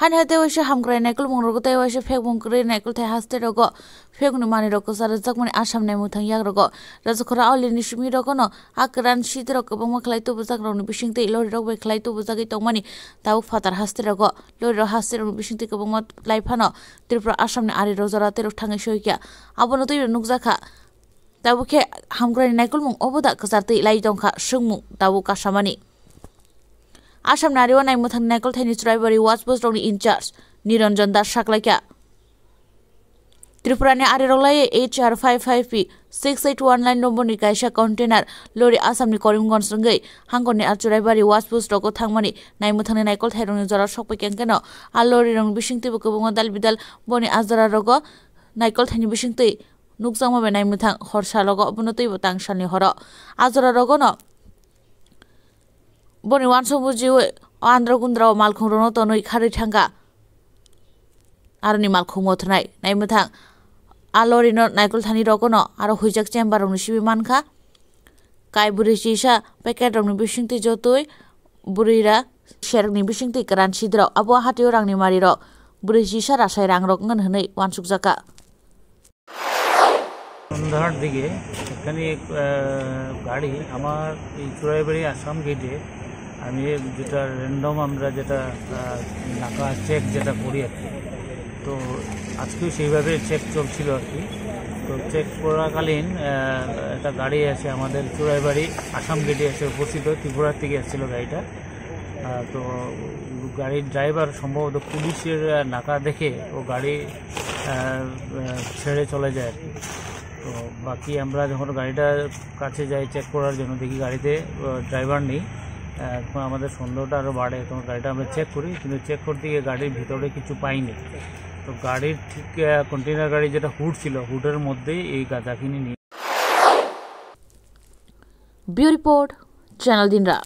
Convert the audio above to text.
han hate waise hamgrai naikul mungrogo tai waise phek bungkri naikul thai haste rogo phekuni mani rogo sara jakmani asam nai muthang yak rogo rajakhora awli ni sumi rogo no akran shit rogo bangma khlai tu bujak rok ni bising tei lori rok bai khlai tu bujak tongmani tabuk fatar haste rogo lori rok haste rok bising tei bangma lai phano tripura asam ni ari rojara terok thangai soikya abono tei nukjaka tabuk khe hamgrai naikul mung oboda kachar tei lai tongkha sungmung tabuk kasamani Assam নারী ও নাইমথান নাইকল থাইনি Churaibari watch post রংনি incharge Niranjan Das সাকলাইকা ত্রিপুরানি আরে রলাইয়ে H R five five P six eight one nine নম্বরনি কাইসা কন্টেনার লরি আসামনি করিমগঞ্জ রঙ্গै হাঙ্গনি আর চুরাইবাড়ি ওয়াচ পোস্ট রগো থাংমানি নাইমথানি নাইকল থাইরংনি জরা সকপাই কেন আর লরি রং বিসিংতিবো কবঙ্গ দাল বিদাল বনি আজরা রগো নাইকল থাইনি বিসিংতৈ নুকজাংমাবে নাইমথাং হরসা লগো অবনতৈবো boni wanso buji we andra gundra malkhung rono to noi khari thanga arni malkhung mo thnai nai muthang alori no naikul thani rokono aro huijak chamber rong sibi mankha kai buri chisa packet rong bisingti jotoi burira sherni bisingti karan sidro abo hatio rangni mari ro buri chisa rasai rang rok ngan hnei wansuk jaka সন্ধ্যার দিকে এখানে গাড়ি আমার এই চুরাইবাড়ি আসাম গেটে আমি যেটা random আমরা যেটা নাকা চেক যেটা করি আর কি। তো আজকেও সেইভাবে চেক চলছিল আর কি। তো চেক করাকালীন একটা গাড়ি আছে আমাদের চুরাইবাড়ি, আসাম গেটে এসে উপস্থিত ত্রিপুরার থেকে এসেছিল গাড়িটা। তো গাড়ির ড্রাইভার সম্ভবত পুলিশের নাকা দেখে ও গাড়ি ছেড়ে চলে যায় আর কি। তো বাকি আমরা যখন গাড়িটার কাছে যাই চেক করার জন্য, দেখি গাড়িতে ড্রাইভার নেই। আমাদের সন্দেহটা আরও বাড়ে, তখন গাড়িটা আমরা চেক করি, কিন্তু চেক করতে গিয়ে গাড়ির ভিতরে কিছু পাইনি। তো গাড়ির ঠিক কন্টেনার গাড়ি যেটা হুড ছিল, হুডের মধ্যেই এই গাঁজাখিনি নিয়ে বিউ রিপোর্ট, চ্যানেল দিনরা